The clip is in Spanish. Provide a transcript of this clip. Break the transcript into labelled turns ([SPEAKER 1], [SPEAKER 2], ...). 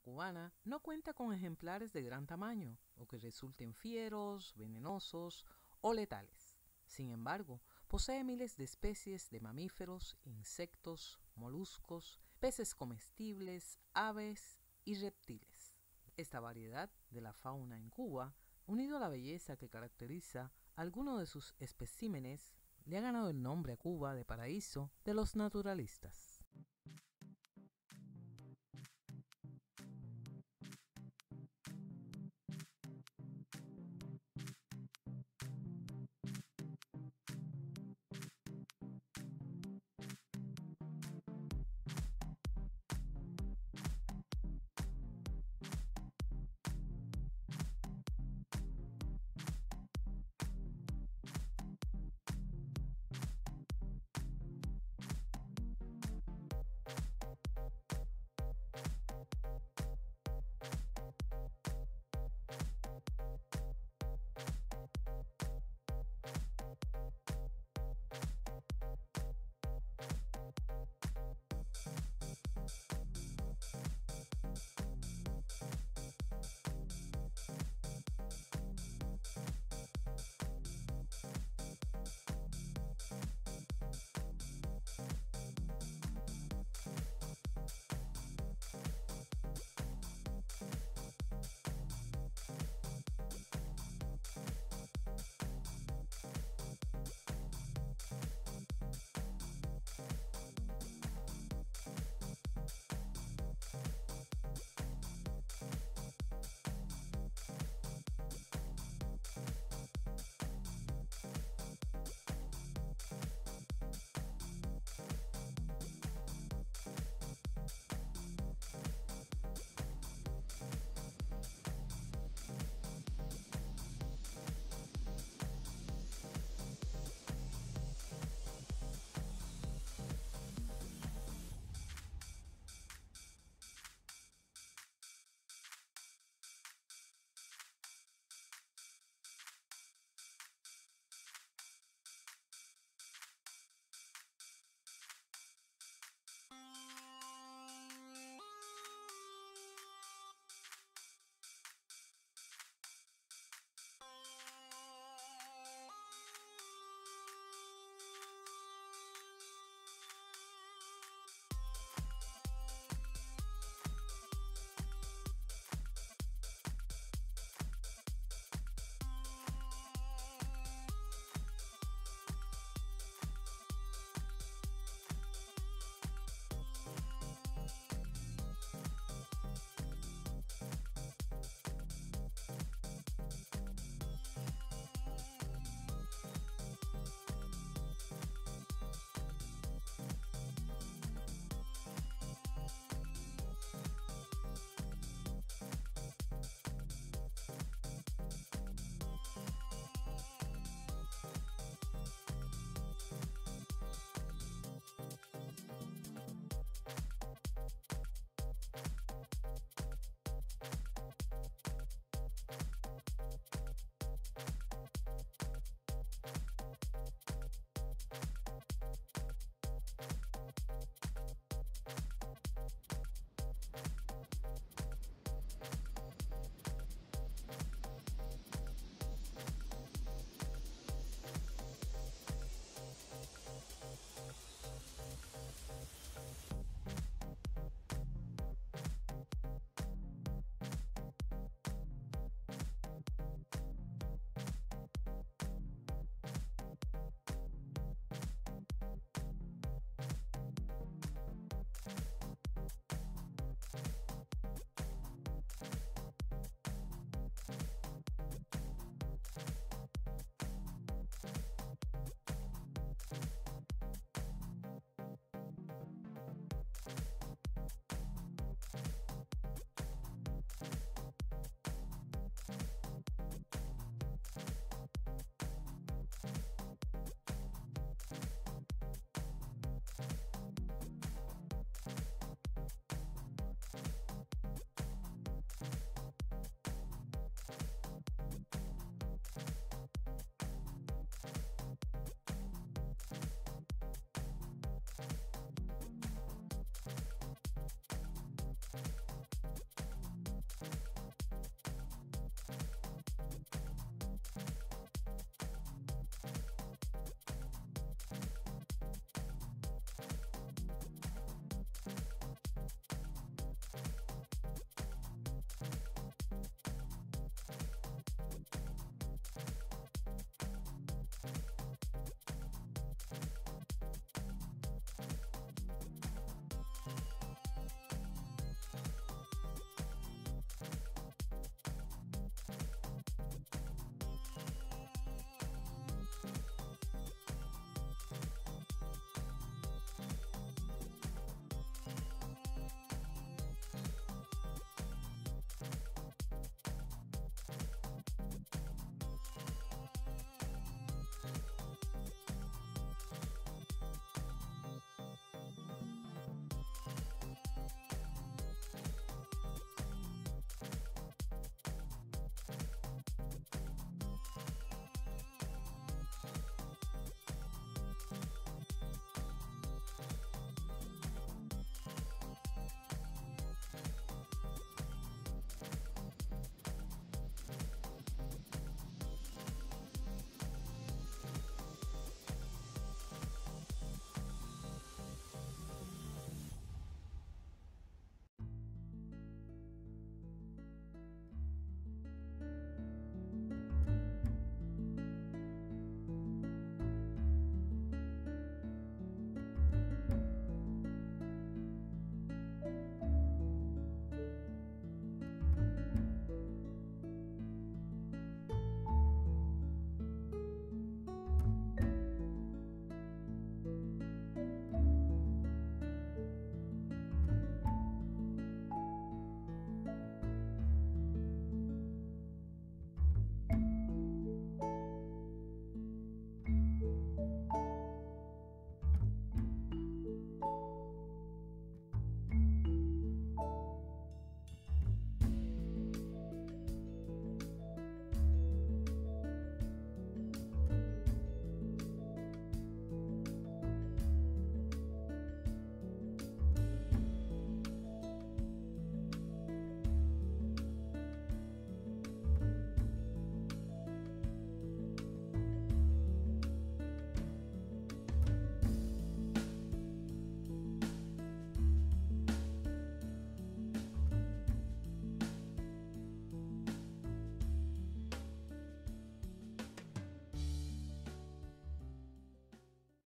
[SPEAKER 1] cubana no cuenta con ejemplares de gran tamaño o que resulten fieros, venenosos o letales. Sin embargo, posee miles de especies de mamíferos, insectos, moluscos, peces comestibles, aves y reptiles. Esta variedad de la fauna en Cuba, unido a la belleza que caracteriza algunos de sus especímenes, le ha ganado el nombre a Cuba de paraíso de los naturalistas.